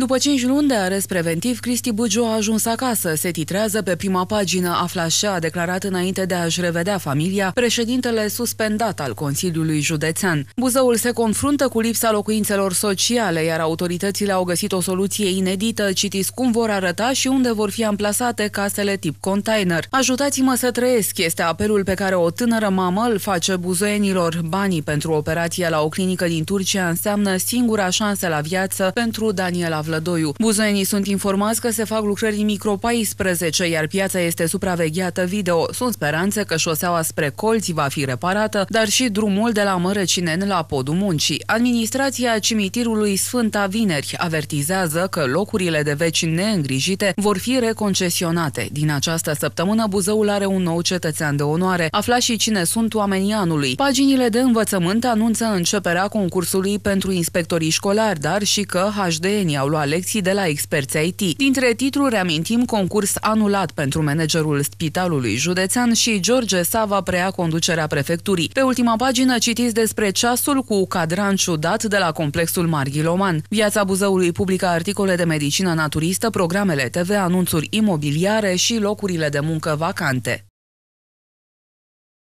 După 5 luni de arest preventiv, Cristi Bugiu a ajuns acasă. Se titrează pe prima pagină. Afla și a declarat înainte de a-și revedea familia președintele suspendat al Consiliului Județean. Buzăul se confruntă cu lipsa locuințelor sociale, iar autoritățile au găsit o soluție inedită. Citiți cum vor arăta și unde vor fi amplasate casele tip container. Ajutați-mă să trăiesc este apelul pe care o tânără mamă îl face buzoienilor. Banii pentru operația la o clinică din Turcia înseamnă singura șansă la viață pentru Daniela Vlădoiu. Buzoienii sunt informați că se fac lucrări micro 14, iar piața este supravegheată video. Sunt speranțe că șoseaua spre colți va fi reparată, dar și drumul de la Mărăcinen la Podul Muncii. Administrația cimitirului Sfânta Vineri avertizează că locurile de veci neîngrijite vor fi reconcesionate. Din această săptămână, Buzăul are un nou cetățean de onoare. Afla și cine sunt oamenii anului. Paginile de învățământ anunță începerea concursului pentru inspectorii școlari, dar și că HDN au luat lecții de la experți IT. Dintre titluri reamintim concurs anulat pentru managerul Spitalului Județean și George Sava preia conducerea prefecturii. Pe ultima pagină citiți despre ceasul cu cadran ciudat de la complexul Marghiloman. Viața Buzăului publică articole de medicină naturistă, programele TV, anunțuri imobiliare și locurile de muncă vacante.